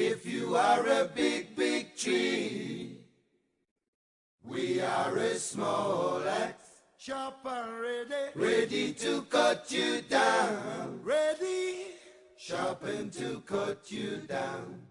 If you are a big, big tree, we are a small axe. Sharp and ready, Ready to cut you down. ready. Sharpened to cut you down.